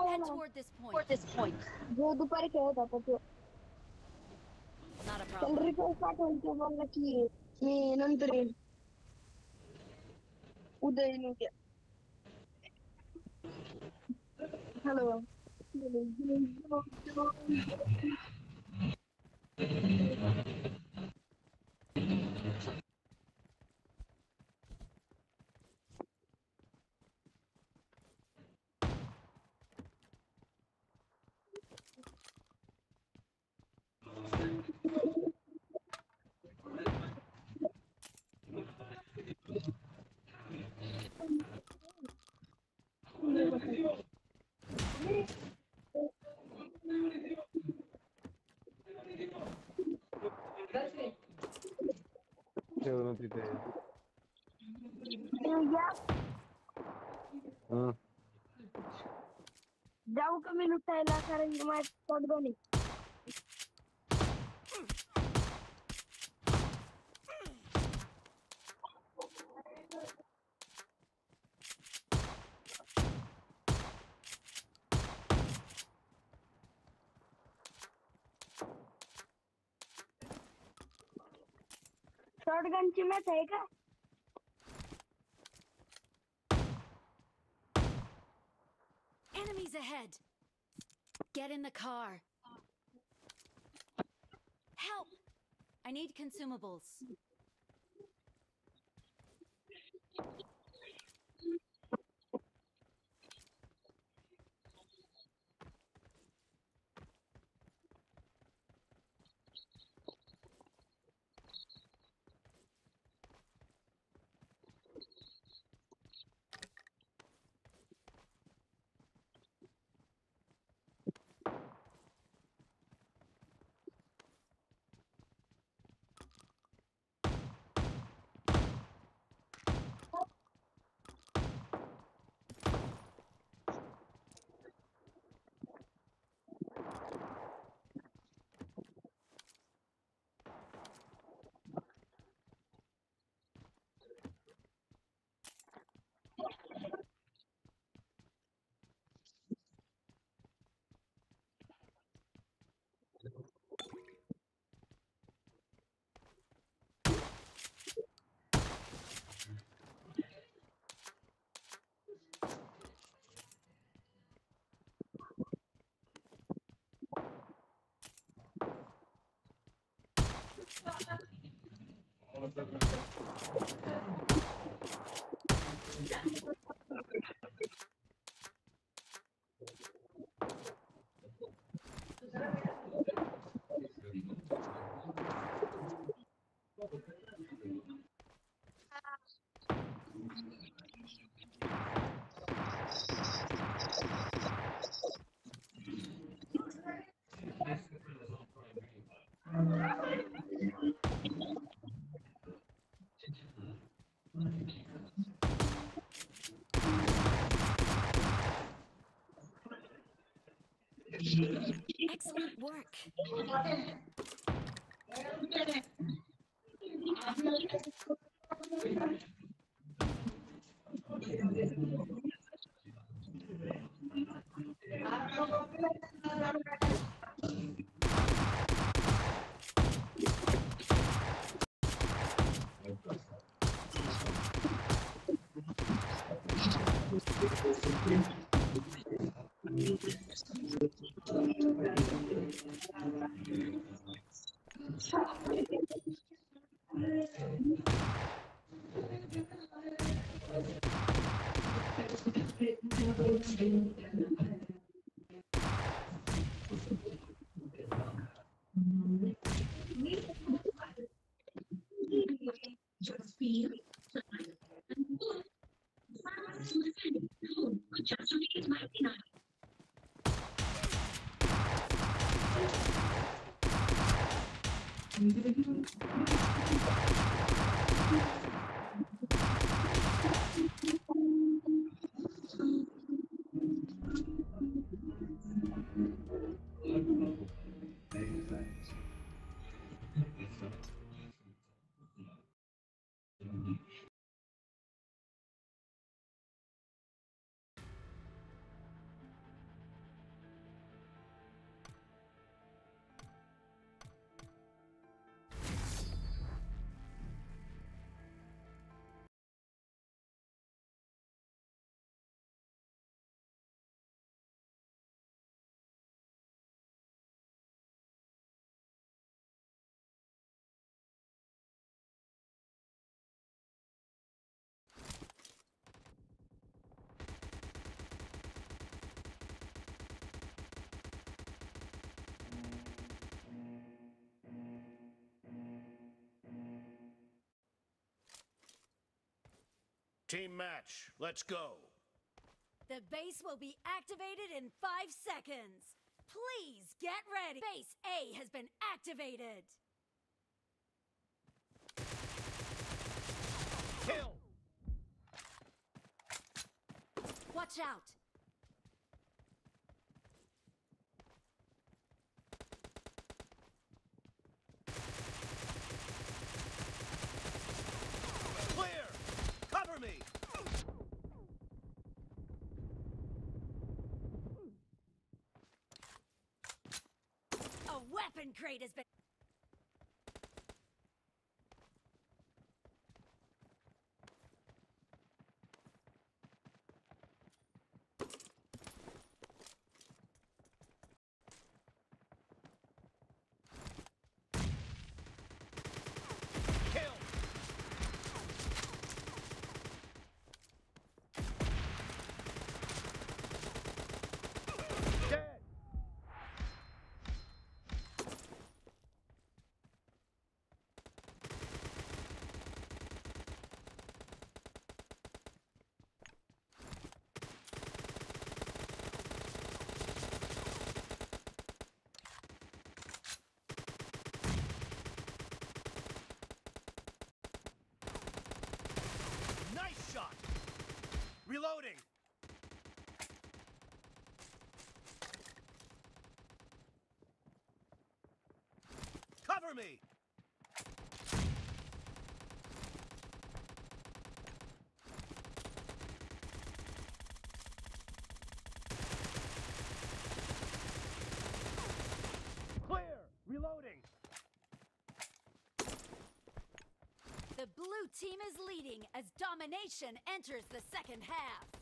Head toward this point. this point. जो दुपारी खेळत होता तो Not a त्याला problem. रिपोर्ट पाठवून तो बोलला की मी नंतर येईन उद्या येईन उद्या हॅलो जेवण devono criterio. हाँ जाऊ का मैं करेंगे मैं पड़ बनी शॉटगनची मॅच आहे का Enemies ahead! Get in the car. Help! I need consumables. Thank you. work. Team match, let's go. The base will be activated in five seconds. Please get ready. Base A has been activated. Kill! Watch out. Clear! Cover me! Weapon crate has been. Kill! Dead! Nice shot! Reloading! Cover me! Clear! Reloading! The blue team is leading as domination enters the second half.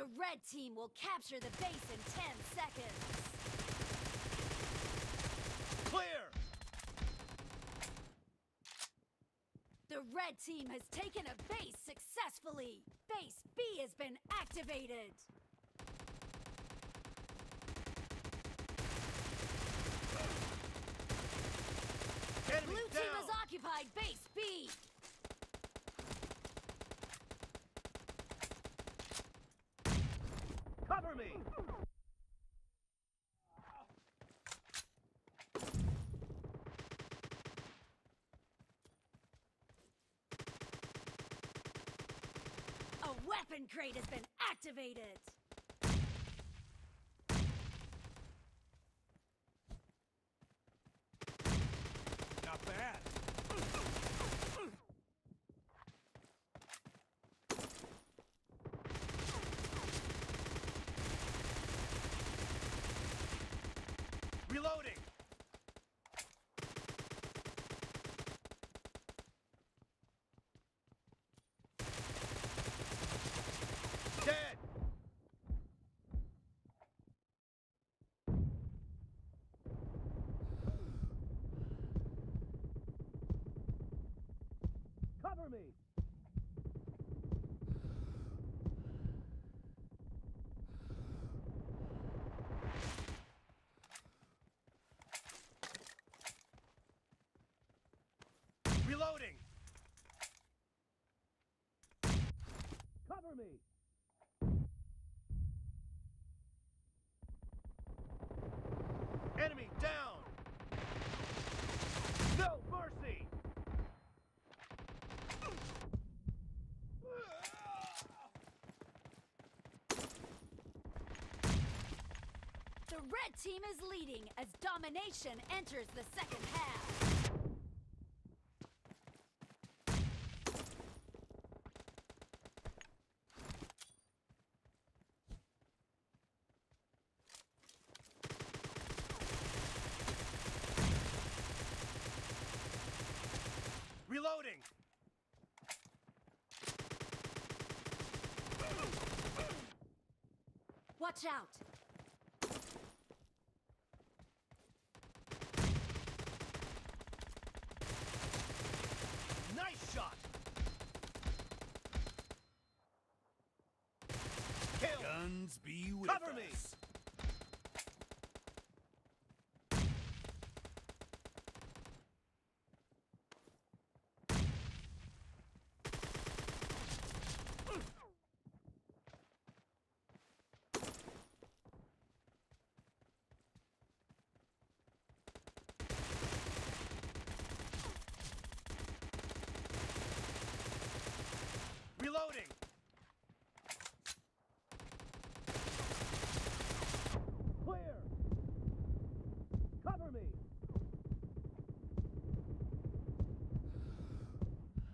The red team will capture the base in 10 seconds. Clear! The red team has taken a base successfully. Base B has been activated. Enemy Blue down. team has occupied base me! A weapon crate has been activated. Not bad. Reloading! Dead! Cover me! Reloading! Cover me! Enemy down! No mercy! The red team is leading as domination enters the second half. Reloading! Watch out! Be with Cover me! us. Reloading! Clear! Cover me!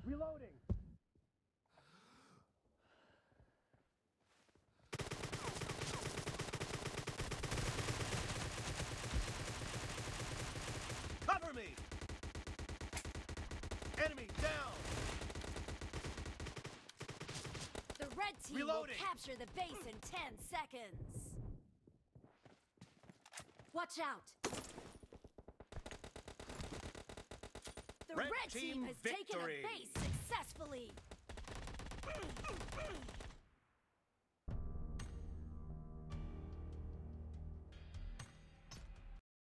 Reloading! Cover me! Enemy down! The red team Reloading. will capture the base in 10 seconds. Watch out! The Red red, team has taken a base successfully.